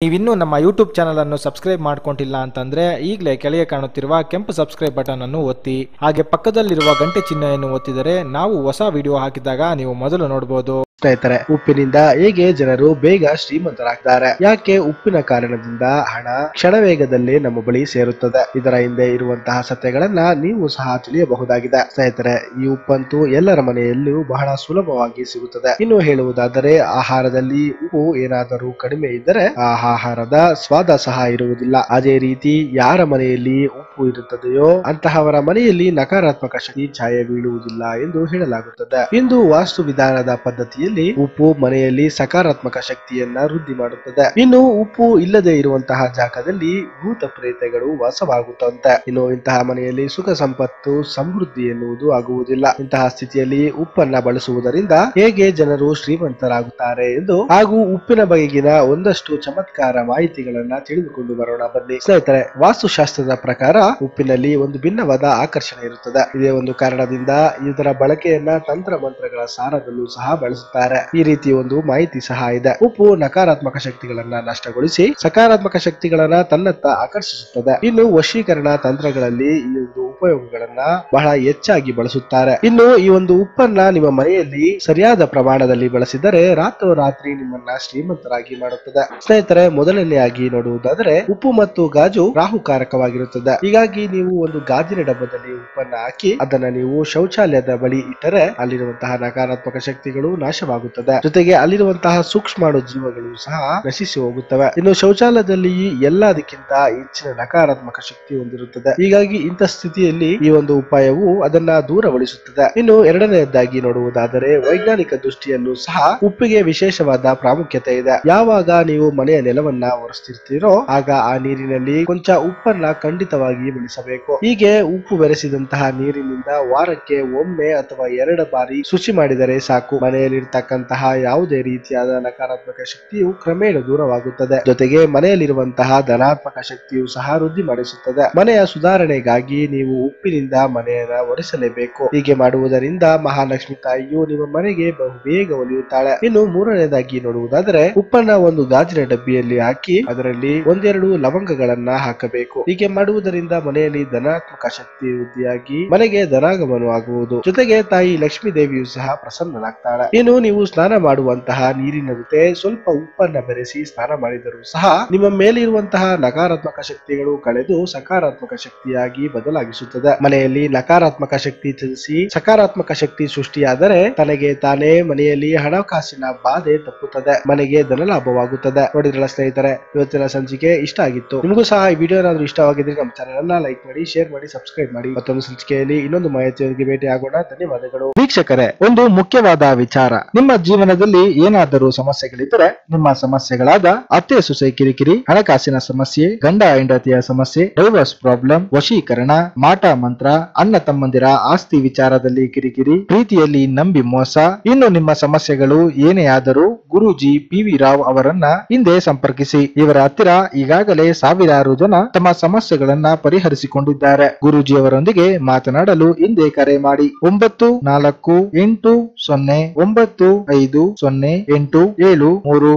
ನೀವಿನ್ನೂ ನಮ್ಮ YouTube channel ಅನ್ನು ಸಬ್ಸ್ಕ್ರೈಬ್ ಮಾಡ್ಕೊಂಡಿಲ್ಲ ಅಂತಂದ್ರೆ ಈಗಲೇ ಕೆಳಗೆ ಕಾಣುತ್ತಿರುವ ಕೆಂಪು ಸಬ್ಸ್ಕ್ರೈಬ್ ಬಟನ್ ಅನ್ನು ಒತ್ತಿ. ಹಾಗೆ ಪಕ್ಕದಲ್ಲಿರುವ ಗಂಟೆ ಚಿಹ್ನೆಯನ್ನು ಒತ್ತಿದರೆ ನಾವು ಹೊಸ ವಿಡಿಯೋ ಹಾಕಿದಾಗ ನೀವು ಮೊದಲು ನೋಡಬಹುದು ಸ್ನೇಹಿತರೆ, ಉಪ್ಪಿನಿಂದ ಹೇಗೆ ಜನರು ಬೇಗ ಶ್ರೀಮಂತರಾಗ್ತಾರೆ? ಯಾಕೆ ಉಪ್ಪಿನ ಕಾರಣದಿಂದ ಹಣ ಕ್ಷಣವೇಗದಲ್ಲಿ ನಮ್ಮ ಬಳಿ ಸೇರುತ್ತದೆ? ಇದರ ಹಿಂದೆ ಇರುವಂತಹ ಸತ್ಯಗಳನ್ನ ನೀವು ಸಹ ತಿಳಿಯಬಹುದಾಗಿದೆ. ಸ್ನೇಹಿತರೆ, ಈ ಉಪ್ಪಂತೂ ಎಲ್ಲರ ಮನೆಯಲ್ಲೂ ಬಹಳ ಸುಲಭವಾಗಿ ಸಿಗುತ್ತದೆ. ಇನ್ನು ಹೇಳುವುದಾದರೆ, ಆಹಾರದಲ್ಲಿ ಉಪ್ಪು ಏನಾದರೂ ಕಡಿಮೆ ಇದ್ದರೆ ಆ ಆಹಾರದ ಸ್ವಾದ ಸಹ ಇರುವುದಿಲ್ಲ. ಅದೇ ರೀತಿ ಯಾರ ಮನೆಯಲ್ಲಿ ಉಪ್ಪು ಇರುತ್ತದೆಯೋ ಅಂತಹವರ ಮನೆಯಲ್ಲಿ ನಕಾರಾತ್ಮಕ ಶಕ್ತಿ ಛಾಯೆ ಬೀಳುವುದಿಲ್ಲ ಎಂದು ಹೇಳಲಾಗುತ್ತದೆ. ಇಂದು ವಾಸ್ತು ವಿಧಾನದ ಪದ್ಧತಿಯಲ್ಲಿ ಉಪ್ಪು ಮನೆಯಲ್ಲಿ ಸಕಾರಾತ್ಮಕ ಶಕ್ತಿಯನ್ನ ವೃದ್ಧಿ ಮಾಡುತ್ತದೆ. ಇನ್ನು ಉಪ್ಪು ಇಲ್ಲದೆ ಇರುವಂತಹ ಜಾಗದಲ್ಲಿ ಭೂತ ಪ್ರೇತಗಳು ವಾಸವಾಗುತ್ತಂತೆ. ಇನ್ನು ಇಂತಹ ಮನೆಯಲ್ಲಿ ಸುಖ ಸಂಪತ್ತು, ಸಮೃದ್ಧಿ ಎನ್ನುವುದು ಆಗುವುದಿಲ್ಲ. ಇಂತಹ ಸ್ಥಿತಿಯಲ್ಲಿ ಉಪ್ಪನ್ನ ಬಳಸುವುದರಿಂದ ಹೇಗೆ ಜನರು ಶ್ರೀಮಂತರಾಗುತ್ತಾರೆ ಎಂದು ಹಾಗೂ ಉಪ್ಪಿನ ಬಗೆಗಿನ ಒಂದಷ್ಟು ಚಮತ್ಕಾರ ಮಾಹಿತಿಗಳನ್ನ ತಿಳಿದುಕೊಂಡು ಬರೋಣ ಬನ್ನಿ. ಸ್ನೇಹಿತರೆ, ವಾಸ್ತುಶಾಸ್ತ್ರದ ಪ್ರಕಾರ ಉಪ್ಪಿನಲ್ಲಿ ಒಂದು ಭಿನ್ನವಾದ ಆಕರ್ಷಣೆ ಇರುತ್ತದೆ. ಇದೇ ಒಂದು ಕಾರಣದಿಂದ ಇದರ ಬಳಕೆಯನ್ನ ತಂತ್ರ ಮಂತ್ರಗಳ ಸಾರದಲ್ಲೂ ಸಹ ಬಳಸುತ್ತಾರೆ. ಈ ರೀತಿ ಒಂದು ಮಾಹಿತಿ ಸಹ ಇದೆ. ಉಪ್ಪು ನಕಾರಾತ್ಮಕ ಶಕ್ತಿಗಳನ್ನ ನಷ್ಟಗೊಳಿಸಿ ಸಕಾರಾತ್ಮಕ ಶಕ್ತಿಗಳನ್ನ ತನ್ನತ್ತ ಆಕರ್ಷಿಸುತ್ತದೆ. ಇನ್ನು ವಶೀಕರಣ ತಂತ್ರಗಳಲ್ಲಿ ಈ ಒಂದು ಉಪಯೋಗಗಳನ್ನ ಬಹಳ ಹೆಚ್ಚಾಗಿ ಬಳಸುತ್ತಾರೆ. ಇನ್ನು ಈ ಒಂದು ಉಪ್ಪನ್ನ ನಿಮ್ಮ ಮನೆಯಲ್ಲಿ ಸರಿಯಾದ ಪ್ರಮಾಣದಲ್ಲಿ ಬಳಸಿದರೆ ರಾತ್ರೋರಾತ್ರಿ ನಿಮ್ಮನ್ನ ಶ್ರೀಮಂತರಾಗಿ ಮಾಡುತ್ತದೆ. ಸ್ನೇಹಿತರೆ, ಮೊದಲನೆಯಾಗಿ ನೋಡುವುದಾದರೆ ಉಪ್ಪು ಮತ್ತು ಗಾಜು ರಾಹುಕಾರಕವಾಗಿರುತ್ತದೆ. ಹೀಗಾಗಿ ನೀವು ಒಂದು ಗಾಜಿನ ಡಬ್ಬದಲ್ಲಿ ಉಪ್ಪನ್ನ ಹಾಕಿ ಅದನ್ನ ನೀವು ಶೌಚಾಲಯದ ಬಳಿ ಇಟ್ಟರೆ ಅಲ್ಲಿರುವಂತಹ ನಕಾರಾತ್ಮಕ ಶಕ್ತಿಗಳು ನಾಶವಾಗುತ್ತದೆ ಜೊತೆಗೆ ಅಲ್ಲಿರುವಂತಹ ಸೂಕ್ಷ್ಮಾಣು ಜೀವಗಳು ಸಹ ನಶಿಸಿ ಹೋಗುತ್ತವೆ. ಇನ್ನು ಶೌಚಾಲಯದಲ್ಲಿ ಎಲ್ಲದಕ್ಕಿಂತ ಹೆಚ್ಚಿನ ನಕಾರಾತ್ಮಕ ಶಕ್ತಿ ಹೊಂದಿರುತ್ತದೆ. ಹೀಗಾಗಿ ಇಂಥ ಸ್ಥಿತಿಯಲ್ಲಿ ಈ ಒಂದು ಉಪಾಯವು ಅದನ್ನ ದೂರಗೊಳಿಸುತ್ತದೆ. ಇನ್ನು ಎರಡನೆಯದಾಗಿ ನೋಡುವುದಾದರೆ ವೈಜ್ಞಾನಿಕ ದೃಷ್ಟಿಯಲ್ಲೂ ಸಹ ಉಪ್ಪಿಗೆ ವಿಶೇಷವಾದ ಪ್ರಾಮುಖ್ಯತೆ ಇದೆ. ಯಾವಾಗ ನೀವು ಮನೆಯ ನೆಲವನ್ನ ಒರೆಸ್ತಿರ್ತೀರೋ ಆಗ ಆ ನೀರಿನಲ್ಲಿ ಕೊಂಚ ಉಪ್ಪನ್ನ ಖಂಡಿತವಾಗಿ ಬೆಳೆಸಬೇಕು. ಹೀಗೆ ಉಪ್ಪು ಬೆರೆಸಿದಂತಹ ನೀರಿನಿಂದ ವಾರಕ್ಕೆ ಒಮ್ಮೆ ಅಥವಾ ಎರಡು ಬಾರಿ ಶುಚಿ ಮಾಡಿದರೆ ಸಾಕು. ಮನೆಯಲ್ಲಿರ್ತಕ್ಕಂತಹ ಯಾವುದೇ ರೀತಿಯಾದ ನಕಾರಾತ್ಮಕ ಶಕ್ತಿಯು ಕ್ರಮೇಣ ದೂರವಾಗುತ್ತದೆ. ಜೊತೆಗೆ ಮನೆಯಲ್ಲಿರುವಂತಹ ಧನಾತ್ಮಕ ಶಕ್ತಿಯು ಸಹ ವೃದ್ಧಿ ಮಾಡಿಸುತ್ತದೆ. ಮನೆಯ ಸುಧಾರಣೆಗಾಗಿ ನೀವು ಉಪ್ಪಿನಿಂದ ಮನೆಯನ್ನ ಒರೆಸಲೇಬೇಕು. ಹೀಗೆ ಮಾಡುವುದರಿಂದ ಮಹಾಲಕ್ಷ್ಮಿ ತಾಯಿಯು ನಿಮ್ಮ ಮನೆಗೆ ಬಹು ಬೇಗ ಒಲಿಯುತ್ತಾಳೆ. ಇನ್ನು ಮೂರನೇದಾಗಿ ನೋಡುವುದಾದರೆ, ಉಪ್ಪನ್ನ ಒಂದು ಗಾಜಿನ ಡಬ್ಬಿಯಲ್ಲಿ ಹಾಕಿ ಅದರಲ್ಲಿ ಒಂದೆರಡು ಲವಂಗಗಳನ್ನ ಹಾಕಬೇಕು. ಹೀಗೆ ಮಾಡುವುದರಿಂದ ಮನೆಯಲ್ಲಿ ಧನಾತ್ಮಕ ಶಕ್ತಿ ವೃದ್ಧಿಯಾಗಿ ಮನೆಗೆ ಧನಾಗಮನವಾಗುವುದು. ಜೊತೆಗೆ ತಾಯಿ ಲಕ್ಷ್ಮೀ ದೇವಿಯು ಸಹ ಪ್ರಸನ್ನನಾಗ್ತಾಳೆ. ಇನ್ನು ನೀವು ಸ್ನಾನ ಮಾಡುವಂತಹ ನೀರಿನ ಜೊತೆ ಸ್ವಲ್ಪ ಉಪ್ಪನ್ನ ಬೆರೆಸಿ ಸ್ನಾನ ಮಾಡಿದರೂ ಸಹ ನಿಮ್ಮ ಮೇಲಿರುವಂತಹ ನಕಾರಾತ್ಮಕ ಶಕ್ತಿಗಳು ಕಳೆದು ಸಕಾರಾತ್ಮಕ ಶಕ್ತಿಯಾಗಿ ಬದಲಾಗಿಸುತ್ತದೆ. ಮನೆಯಲ್ಲಿ ನಕಾರಾತ್ಮಕ ಶಕ್ತಿ ತಿಳಿಸಿ ಸಕಾರಾತ್ಮಕ ಶಕ್ತಿ ಸೃಷ್ಟಿಯಾದರೆ ತನಗೆ ತಾನೇ ಮನೆಯಲ್ಲಿ ಹಣಕಾಸಿನ ಬಾಧೆ ತಪ್ಪುತ್ತದೆ. ಮನೆಗೆ ಧನಲಾಭವಾಗುತ್ತದೆ ನೋಡಿದ್ರಲ್ಲ ಸ್ನೇಹಿತರೆ, ಇವತ್ತಿನ ಸಂಚಿಕೆ ಇಷ್ಟ ಆಗಿತ್ತು. ನಿಮಗೂ ಸಹ ಈ ವಿಡಿಯೋ ಏನಾದ್ರೂ ಇಷ್ಟವಾಗಿದ್ರೆ ನಮ್ಮ ಚಾನೆಲ್ ಅನ್ನ ಲೈಕ್ ಮಾಡಿ ಶೇರ್ ಮಾಡಿ ಸಬ್ಸ್ಕ್ರೈಬ್ ಮಾಡಿ. ಮತ್ತೊಂದು ಸಂಚಿಕೆಯಲ್ಲಿ ಇನ್ನೊಂದು ಮಾಹಿತಿಯೊಂದಿಗೆ ಭೇಟಿ ಆಗೋಣ ಧನ್ಯವಾದಗಳು. ವೀಕ್ಷಕರೇ, ಒಂದು ಮುಖ್ಯವಾದ ವಿಚಾರ. ನಿಮ್ಮ ಜೀವನದಲ್ಲಿ ಏನಾದರೂ ಸಮಸ್ಯೆಗಳಿದ್ದರೆ ನಿಮ್ಮ ಸಮಸ್ಯೆಗಳಾದ ಅತ್ತೆ ಸೊಸೆ ಕಿರಿಕಿರಿ, ಹಣಕಾಸಿನ ಸಮಸ್ಯೆ, ಗಂಡ ಹೆಂಡತಿಯ ಸಮಸ್ಯೆ ಡೈವರ್ಸ್ ಪ್ರಾಬ್ಲಮ್ ವಶೀಕರಣ, ಮಾಟ ಮಂತ್ರ, ಅಣ್ಣ ತಮ್ಮಂದಿರ ಆಸ್ತಿ ವಿಚಾರದಲ್ಲಿ ಕಿರಿಕಿರಿ, ಪ್ರೀತಿಯಲ್ಲಿ ನಂಬಿ ಮೋಸ, ಇನ್ನು ನಿಮ್ಮ ಸಮಸ್ಯೆಗಳು ಏನೇ ಆದರೂ ಗುರೂಜಿ ಪಿ ವಿ ರಾವ್ ಅವರನ್ನ ಹಿಂದೆ ಸಂಪರ್ಕಿಸಿ. ಇವರ ಹತ್ತಿರ ಈಗಾಗಲೇ ಸಾವಿರಾರು ಜನ ತಮ್ಮ ಸಮಸ್ಯೆಗಳನ್ನ ಪರಿಹರಿಸಿಕೊಂಡಿದ್ದಾರೆ. ಗುರೂಜಿ ಅವರೊಂದಿಗೆ ಮಾತನಾಡಲು ಹಿಂದೆ ಕರೆ ಮಾಡಿ. ಒಂಬತ್ತು ನಾಲ್ಕು ಎಂಟು ಸೊನ್ನೆ ಒಂಬತ್ತು ಐದು ಸೊನ್ನೆ ಎಂಟು ಏಳು ಮೂರು.